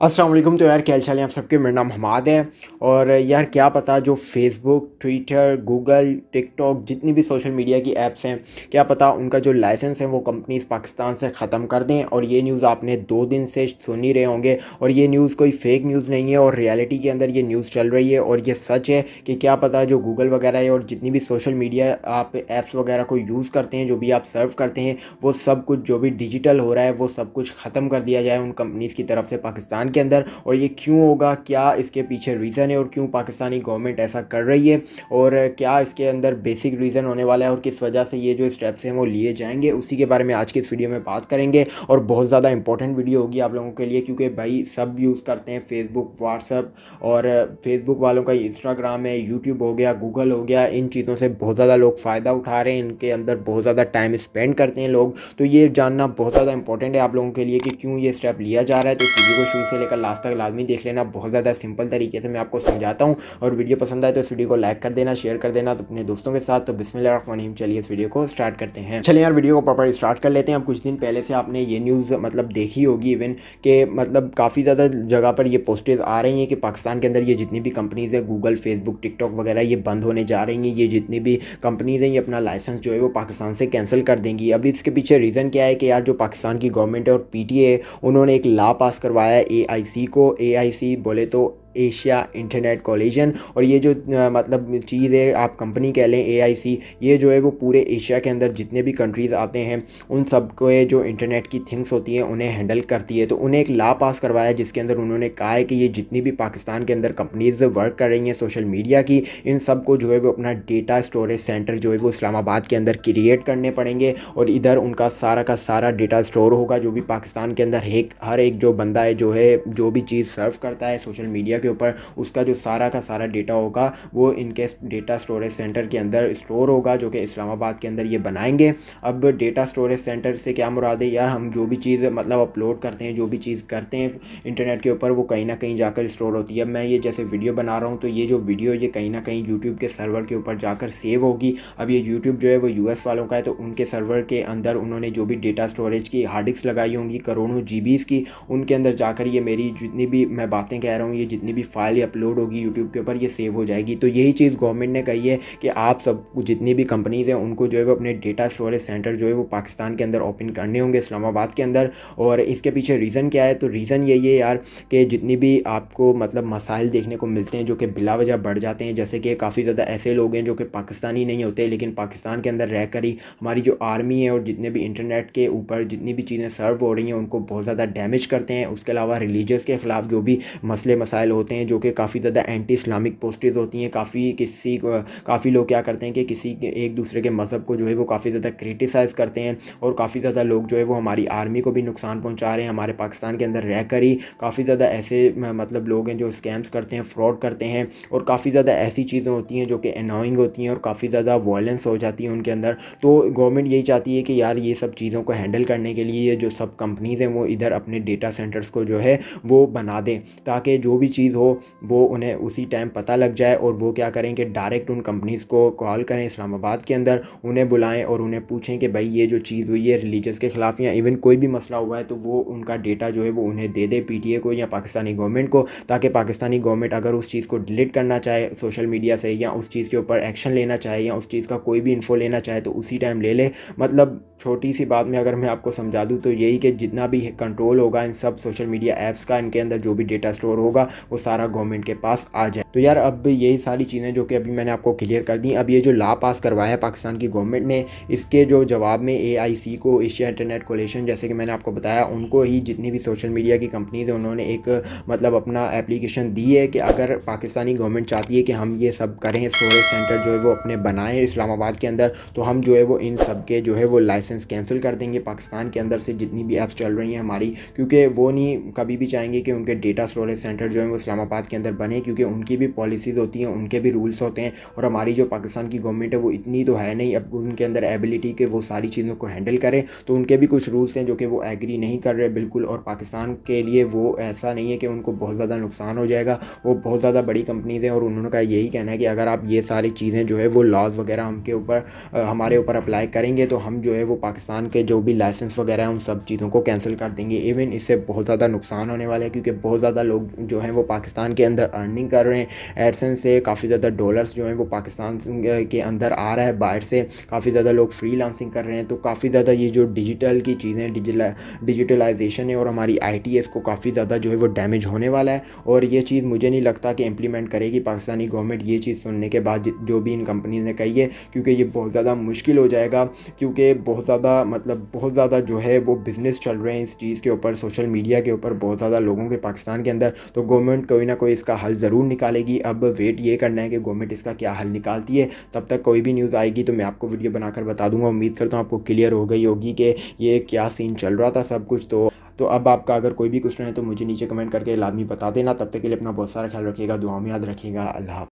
السلام علیکم تو یار، کیا چال ہیں آپ سب کے؟ میرا نام حماد ہے اور یار، کیا پتہ جو Facebook Twitter Google TikTok جتنی بھی سوشل میڈیا کی ایپس ہیں، کیا پتہ ان کا جو لائسنس ہے وہ کمپنیز پاکستان سے ختم کر دیں۔ اور یہ نیوز آپ نے دو دن سے سن ہی رہے ہوں گے۔ اور یہ نیوز کوئی فیک نیوز نہیں ہے اور ریالٹی کے اندر یہ نیوز چل رہی ہے۔ اور یہ سچ ہے کہ کیا پتہ جو گوگل وغیرہ ہے اور جتنی بھی سوشل میڈیا آپ ایپس وغیرہ کو یوز کرتے ہیں، جو بھی آپ سرو کرتے ہیں، وہ سب کچھ جو بھی ڈیجیٹل ہو رہا ہے، وہ سب کچھ ختم کر دیا جائے ان کمپنیز کی طرف سے پاکستان کے اندر اور یہ کیوں ہوگا؟ کیا اس کے پیچھے ریزن ہے اور کیوں پاکستانی گورنمنٹ ایسا کر رہی ہے؟ اور کیا اس کے اندر بیسک ریزن ہونے والا ہے اور کس وجہ سے یہ جو اسٹیپس ہیں وہ لیے جائیں گے؟ اسی کے بارے میں آج کی اس ویڈیو میں بات کریں گے اور بہت زیادہ امپورٹنٹ ویڈیو ہوگی آپ لوگوں کے لیے کیونکہ بھائی سب یوز کرتے ہیں فیس بک واٹس اپ اور فیس بک والوں کا انسٹاگرام ہے یوٹیوب ہو گیا گوگل ہو گیا، ان چیزوں سے بہت زیادہ لوگ فائدہ اٹھا رہے ہیں، ان کے اندر بہت زیادہ ٹائم اسپینڈ کرتے ہیں لوگ۔ تو یہ جاننا بہت زیادہ امپورٹنٹ ہے آپ لوگوں کے لیے کہ کیوں یہ اسٹیپ لیا جا رہا ہے۔ تو اس ویڈیو کو شروع سے سے لے کر لاسٹ تک لازمی دیکھ لینا، بہت زیادہ سمپل طریقے سے میں آپ کو سمجھاتا ہوں۔ اور ویڈیو پسند آئے تو اس ویڈیو کو لائک کر دینا شیئر کر دینا تو اپنے دوستوں کے ساتھ۔ تو بسم اللہ الرحمن الرحیم، چلیے اس ویڈیو کو سٹارٹ کرتے ہیں۔ چلیں یار ویڈیو کو پراپر اسٹارٹ کر لیتے ہیں۔ اب کچھ دن پہلے سے آپ نے یہ نیوز مطلب دیکھی ہوگی ایون کہ مطلب کافی زیادہ جگہ پر یہ پوسٹز آ رہی ہیں کہ پاکستان کے اندر یہ جتنی بھی کمپنیز ہیں Google Facebook TikTok وغیرہ یہ بند ہونے جا رہی ہیں۔ یہ جتنی بھی کمپنیز ہیں، یہ اپنا لائسنس جو ہے وہ پاکستان سے کینسل کر دیں گی۔ ابھی اس کے پیچھے ریزن کیا ہے کہ یار جو پاکستان کی گورنمنٹ ہے اور پی ٹی اے انہوں نے ایک لا پاس کروایا ہے اے آئی سی کو ایشیا انٹرنیٹ کولیجن اور یہ جو مطلب چیز ہے، آپ کمپنی کہہ لیں، اے آئی سی، یہ جو ہے وہ پورے ایشیا کے اندر جتنے بھی کنٹریز آتے ہیں، ان سب کو جو انٹرنیٹ کی تھنگس ہوتی ہیں، انہیں ہینڈل کرتی ہے۔ تو انہیں ایک لا پاس کروایا، جس کے اندر انہوں نے کہا ہے کہ یہ جتنی بھی پاکستان کے اندر کمپنیز ورک کر رہی ہیں سوشل میڈیا کی، ان سب کو جو ہے وہ اپنا ڈیٹا اسٹوریج سینٹر جو ہے وہ اسلام آباد کے اندر کریٹ کرنے پڑیں گے۔ اور ادھر ان کا سارا کا سارا ڈیٹا اسٹور ہوگا، جو بھی پاکستان کے اندر ایک، ہر ایک جو بندہ ہے، جو ہے، جو بھی چیز سرو کرتا ہے سوشل میڈیا کے اوپر اس کا جو سارا کا سارا ڈیٹا ہوگا، وہ ان کے ڈیٹا سٹوریج سینٹر کے اندر اسٹور ہوگا، جو کہ اسلام آباد کے اندر یہ بنائیں گے۔ اب ڈیٹا سٹوریج سینٹر سے کیا مراد ہے؟ یار، ہم جو بھی چیز مطلب اپلوڈ کرتے ہیں، جو بھی چیز کرتے ہیں انٹرنیٹ کے اوپر، وہ کہیں نہ کہیں جا کر اسٹور ہوتی ہے۔ اب میں یہ جیسے ویڈیو بنا رہا ہوں، تو یہ جو ویڈیو یہ کہیں نہ کہیں یوٹیوب کے سرور کے اوپر جا کر سیو ہوگی۔ اب یہ یوٹیوب جو ہے، وہ یو ایس والوں کا ہے، تو ان کے سرور کے اندر انہوں نے جو بھی ڈیٹا سٹوریج کی ہارڈ ڈسک لگائی ہوں گی، کروڑوں جی بیز کی، ان کے اندر جا کر یہ میری جتنی بھی میں باتیں کہہ رہا ہوں، یہ جتنی بھی فائل اپلوڈ ہوگی یوٹیوب کے اوپر، یہ سیو ہو جائے گی۔ تو یہی چیز گورنمنٹ نے کہی ہے کہ آپ سب جتنی بھی کمپنیز ہیں، ان کو جو ہے وہ اپنے ڈیٹا اسٹوریج سینٹر جو ہے وہ پاکستان کے اندر اوپن کرنے ہوں گے، اسلام آباد کے اندر۔ اور اس کے پیچھے ریزن کیا ہے؟ تو ریزن یہی ہے یار کہ جتنی بھی آپ کو مطلب مسائل دیکھنے کو ملتے ہیں جو کہ بلا وجہ بڑھ جاتے ہیں، جیسے کہ کافی زیادہ ایسے لوگ ہیں جو کہ پاکستانی نہیں ہوتے، لیکن پاکستان کے اندر رہ کر ہی ہماری جو آرمی ہے اور جتنے بھی انٹرنیٹ کے اوپر جتنی بھی چیزیں سرو ہو رہی ہیں، ان کو بہت زیادہ ڈیمیج کرتے ہیں۔ اس کے علاوہ ریلیجس کے خلاف جو بھی مسئلے مسائل ہوتے ہیں جو کہ کافی زیادہ اینٹی اسلامک پوسٹز ہوتی ہیں، کافی کسی کافی لوگ کیا کرتے ہیں کہ کسی ایک دوسرے کے مذہب کو جو ہے وہ کافی زیادہ کریٹیسائز کرتے ہیں اور کافی زیادہ لوگ جو ہے وہ ہماری آرمی کو بھی نقصان پہنچا رہے ہیں، ہمارے پاکستان کے اندر رہ کر ہی کافی زیادہ ایسے مطلب لوگ ہیں جو اسکیمس کرتے ہیں فراڈ کرتے ہیں اور کافی زیادہ ایسی چیزیں ہوتی ہیں جو کہ انوائنگ ہوتی ہیں اور کافی زیادہ وائلنس ہو جاتی ہیں ان کے اندر۔ تو گورنمنٹ یہی چاہتی ہے کہ یار یہ سب چیزوں کو ہینڈل کرنے کے لیے جو سب کمپنیز ہیں وہ ادھر اپنے ڈیٹا سینٹرز کو جو ہے وہ بنا دیں تاکہ جو بھی چیز ہو، وہ انہیں اسی ٹائم پتہ لگ جائے اور وہ کیا کریں کہ ڈائریکٹ ان کمپنیز کو کال کریں اسلام آباد کے اندر، انہیں بلائیں اور انہیں پوچھیں کہ بھائی یہ جو چیز ہوئی ہے ریلیجس کے خلاف یا ایون کوئی بھی مسئلہ ہوا ہے تو وہ ان کا ڈیٹا جو ہے وہ انہیں دے دے پی ٹی اے کو یا پاکستانی گورنمنٹ کو تاکہ پاکستانی گورنمنٹ اگر اس چیز کو ڈیلیٹ کرنا چاہے سوشل میڈیا سے یا اس چیز کے اوپر ایکشن لینا چاہے یا اس چیز کا کوئی بھی انفو لینا چاہے تو اسی ٹائم لے لے۔ مطلب چھوٹی سی بات میں اگر میں آپ کو سمجھا دوں تو یہی کہ جتنا بھی کنٹرول ہوگا ان سب سوشل میڈیا ایپس کا، ان کے اندر جو بھی ڈیٹا سٹور ہوگا وہ سارا گورنمنٹ کے پاس آ جائے۔ تو یار اب یہی ساری چیزیں جو کہ ابھی میں نے آپ کو کلیئر کر دیں، اب یہ جو لا پاس کروایا ہے پاکستان کی گورنمنٹ نے، اس کے جو جواب میں اے آئی سی کو ایشیا انٹرنیٹ کولیشن جیسے کہ میں نے آپ کو بتایا، ان کو ہی جتنی بھی سوشل میڈیا کی کمپنیز ہیں، انہوں نے ایک مطلب اپنا اپلیکیشن دی ہے کہ اگر پاکستانی گورنمنٹ چاہتی ہے کہ ہم یہ سب کریں اسٹوریج سینٹر جو ہے وہ اپنے بنائیں اسلام آباد کے اندر، تو ہم جو ہے وہ ان سب کے جو ہے وہ لائسنس کینسل کر دیں گے۔ پاکستان کے اندر سے جتنی بھی ایپس چل رہی ہیں ہماری، کیونکہ وہ نہیں کبھی بھی چاہیں گے کہ ان کے ڈیٹا اسٹوریج سینٹر جو ہے وہ اسلام آباد کے اندر بنے، کیونکہ ان کی بھی پالیسیز ہوتی ہیں، ان کے بھی رولس ہوتے ہیں اور ہماری جو پاکستان کی گورنمنٹ ہے، وہ اتنی تو ہے نہیں۔ اب ان کے اندر ایبلٹی کہ وہ ساری چیزوں کو ہینڈل کرے، تو ان کے بھی کچھ رولس ہیں جو کہ وہ ایگری نہیں کر رہے بالکل۔ اور پاکستان کے لیے وہ ایسا نہیں ہے کہ ان کو بہت زیادہ نقصان ہو جائے گا، وہ بہت زیادہ بڑی کمپنیز ہیں اور انہوں کا یہی کہنا ہے کہ اگر آپ یہ ساری چیزیں جو ہے وہ لاز وغیرہ ہم کے اوپر ہمارے اوپر اپلائی کریں گے، تو ہم جو ہے وہ پاکستان کے جو بھی لائسنس وغیرہ ہیں، ان سب چیزوں کو کینسل کر دیں گے۔ ایون اس سے بہت زیادہ نقصان ہونے والے ہیں، کیونکہ بہت زیادہ لوگ جو ہیں وہ پاکستان کے اندر ارننگ کر رہے ہیں۔ ایڈسن سے کافی زیادہ ڈالرس جو ہیں وہ پاکستان کے اندر آ رہا ہے۔ باہر سے کافی زیادہ لوگ فری لانسنگ کر رہے ہیں۔ تو کافی زیادہ یہ جو ڈیجیٹل کی چیزیں ڈیجیٹلائزیشن ہے اور ہماری آئی ٹی ایس کو کافی زیادہ جو ہے وہ ڈیمیج ہونے والا ہے۔ اور یہ چیز مجھے نہیں لگتا کہ امپلیمنٹ کرے گی پاکستانی گورنمنٹ یہ چیز سننے کے بعد جو بھی ان کمپنیز نے کہی ہے، کیونکہ یہ بہت زیادہ مشکل ہو جائے گا۔ کیونکہ بہت زیادہ مطلب بہت زیادہ جو ہے وہ بزنس چل رہے ہیں اس چیز کے اوپر سوشل میڈیا کے اوپر بہت زیادہ لوگوں کے پاکستان کے اندر۔ تو گورنمنٹ کوئی نہ کوئی اس کا حل ضرور نکالے گی۔ اب ویٹ یہ کرنا ہے کہ گورنمنٹ اس کا کیا حل نکالتی ہے۔ تب تک کوئی بھی نیوز آئے گی تو میں آپ کو ویڈیو بنا کر بتا دوں گا۔ امید کرتا ہوں آپ کو کلیئر ہو گئی ہوگی کہ یہ کیا سین چل رہا تھا سب کچھ۔ تو تو اب آپ کا اگر کوئی بھی کوشچن ہے تو مجھے نیچے کمنٹ کر کے لازمی بتا دینا۔ تب تک کے لیے اپنا بہت سارا خیال رکھیے گا دعا میں یاد رکھیے گا۔ اللہ حافظ۔